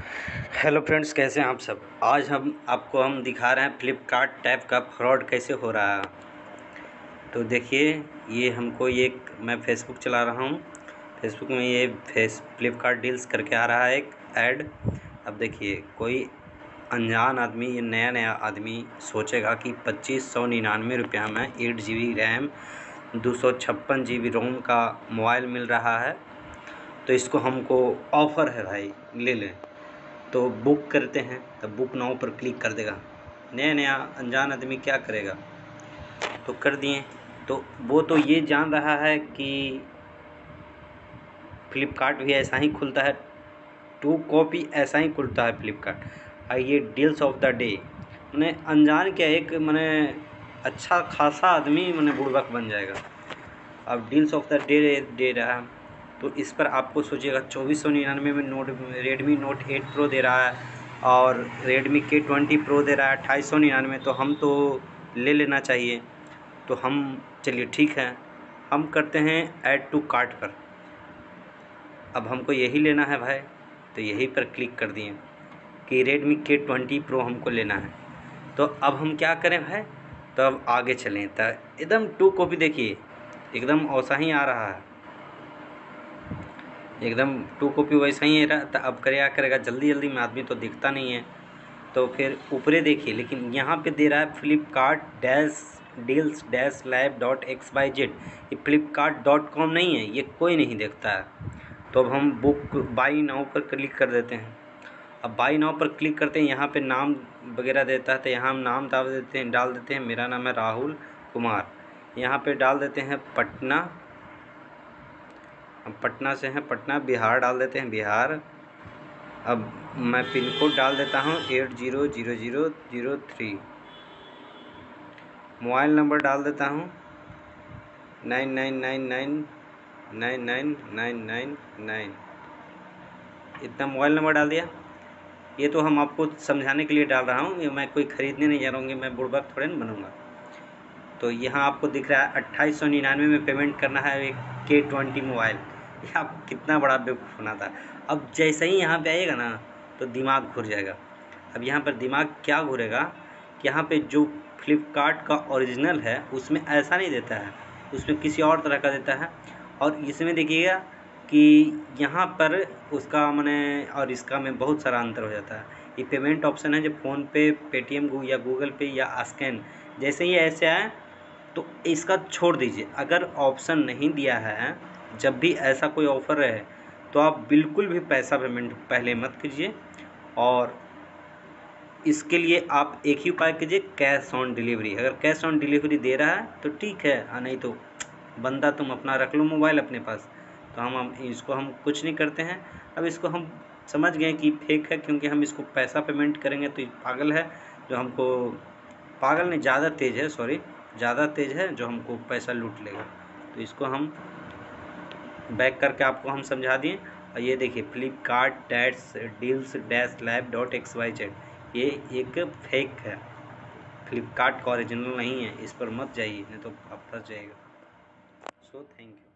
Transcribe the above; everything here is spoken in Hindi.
हेलो फ्रेंड्स, कैसे हैं आप सब? आज हम आपको हम दिखा रहे हैं फ्लिपकार्ट टैप का फ्रॉड कैसे हो रहा है। तो देखिए, ये हमको ये मैं फेसबुक चला रहा हूँ। फेसबुक में ये फेस, फ्लिपकार्ट डील्स करके आ रहा है एक ऐड। अब देखिए, कोई अनजान आदमी, ये नया नया आदमी सोचेगा कि पच्चीस सौ निन्यानवे रुपया में एट जी बी रैम, दो सौ छप्पन जी बी रोम का मोबाइल मिल रहा है। तो इसको हमको ऑफ़र है भाई, ले लें। तो बुक करते हैं तो बुक नाउ पर क्लिक कर देगा। नया नया अनजान आदमी क्या करेगा? तो कर दिए। तो वो तो ये जान रहा है कि फ्लिपकार्ट भी ऐसा ही खुलता है। टू कॉपी ऐसा ही खुलता है फ्लिपकार्ट ये डील्स ऑफ़ द डे मैंने अनजान क्या, एक मैंने अच्छा खासा आदमी मैंने बुड़बक बन जाएगा। अब डील्स ऑफ़ द डे दे रहा है। तो इस पर आपको सोचिएगा, चौबीस सौ निन्यानवे में note Redmi note eight pro दे रहा है और रेडमी के ट्वेंटी प्रो दे रहा है अट्ठाईस सौ निन्यानवे तो हम तो ले लेना चाहिए। तो हम, चलिए ठीक है, हम करते हैं ऐड टू कार्ट पर। अब हमको यही लेना है भाई तो यही पर क्लिक कर दिए कि रेडमी के ट्वेंटी प्रो हमको लेना है। तो अब हम क्या करें भाई? तो अब आगे चलें। तो एकदम टू कॉपी देखिए, एकदम ऐसा ही आ रहा है। एकदम टू कॉपी वैसा ही रहा तो अब क्या करेगा, जल्दी जल्दी, में आदमी तो दिखता नहीं है। तो फिर ऊपरे देखिए, लेकिन यहाँ पे दे रहा है Flipkart dash, deals dash live dot X Y Z. ये फ्लिपकार्ट डॉट कॉम नहीं है, ये कोई नहीं देखता। है तो अब हम बुक बाई नाव पर क्लिक कर देते हैं। अब बाई नाव पर क्लिक करते हैं, यहाँ पे नाम वगैरह देता है तो यहाँ हम नाम डाल देते हैं, डाल देते हैं, मेरा नाम है राहुल कुमार। यहाँ पे डाल देते हैं पटना हम पटना से हैं, पटना, बिहार डाल देते हैं, बिहार। अब मैं पिन कोड डाल देता हूँ, eight zero zero zero zero three. Mobile number डाल देता हूँ, nine nine nine nine nine nine nine nine. Nine इतना मोबाइल नंबर डाल दिया। ये तो हम आपको समझाने के लिए डाल रहा हूँ, ये मैं कोई ख़रीदने नहीं जा रहा हूँ मैं बुढ़बक थोड़े ना बनूँगा। तो यहाँ आपको दिख रहा है, अट्ठाईस सौ निन्यानवे में पेमेंट करना है एक के ट्वेंटी मोबाइल। आप कितना बड़ा बेवकूफ़ होना था। अब जैसे ही यहाँ पे आएगा ना तो दिमाग घुर जाएगा। अब यहाँ पर दिमाग क्या घूरेगा कि यहाँ पे जो फ्लिपकार्ट का ओरिजिनल है, उसमें ऐसा नहीं देता है। उसमें किसी और तरह का देता है। और इसमें देखिएगा कि यहाँ पर उसका मैंने और इसका में बहुत सारा अंतर हो जाता है। ये पेमेंट ऑप्शन है, जो फ़ोन पे पेटीएम या गूगल पे या स्कैन जैसे ही ऐसे आए तो इसका छोड़ दीजिए। अगर ऑप्शन नहीं दिया है जब भी ऐसा कोई ऑफ़र रहे तो आप बिल्कुल भी पैसा पेमेंट पहले मत कीजिए और इसके लिए आप एक ही उपाय कीजिए कैश ऑन डिलीवरी अगर कैश ऑन डिलीवरी दे रहा है तो ठीक है हाँ नहीं तो बंदा तुम अपना रख लो मोबाइल अपने पास। तो हम हम, इसको हम कुछ नहीं करते हैं। अब इसको हम समझ गए कि फेक है, क्योंकि हम इसको पैसा पेमेंट करेंगे तो पागल है, जो हमको, पागल नहीं, ज़्यादा तेज़ है सॉरी ज़्यादा तेज़ है, जो हमको पैसा लूट लेगा। तो इसको हम बैक करके आपको हम समझा दिए। और ये देखिए Flipkart dots deals dash lab dot X Y Z ये एक फेक है। फ्लिपकार्ट का ओरिजिनल नहीं है। इस पर मत जाइए, नहीं तो आप फंस जाएगा सो थैंक यू